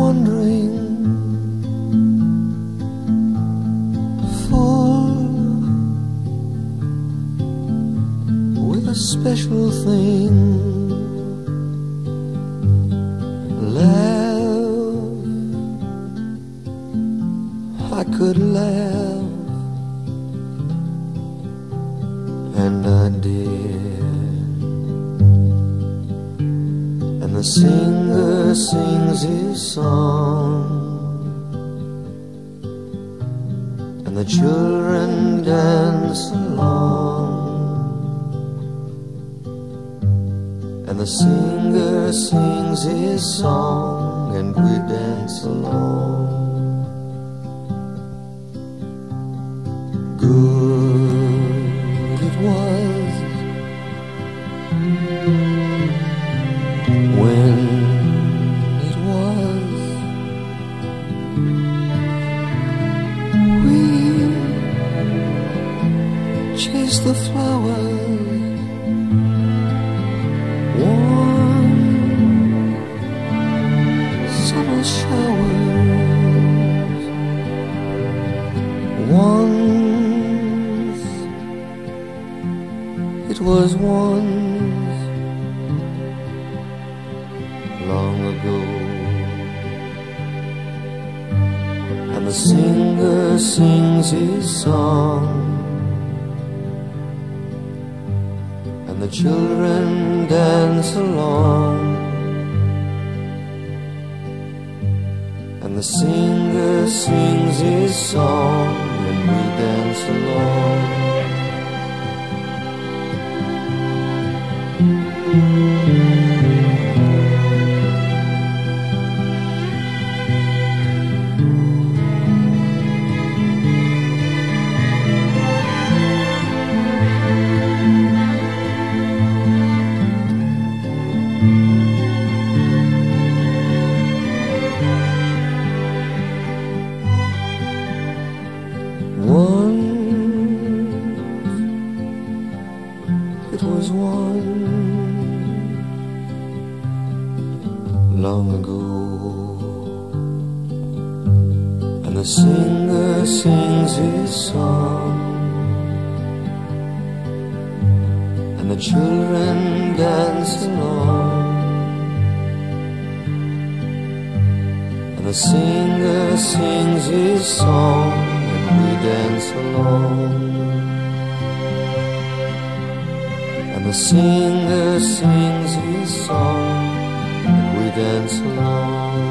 Wondering, full with a special thing. Laugh I could laugh and I did. The singer sings his song. And the children dance along. And the singer sings his song, chased the flowers. Warm summer showers. Once it was once long ago. And the singer sings his song and the children dance along. And the singer sings his song, and we dance Once. It was one long ago, and the singer sings his song, and the children dance along. And the singer sings his song, we dance along. And the singer sings his song, and we dance along.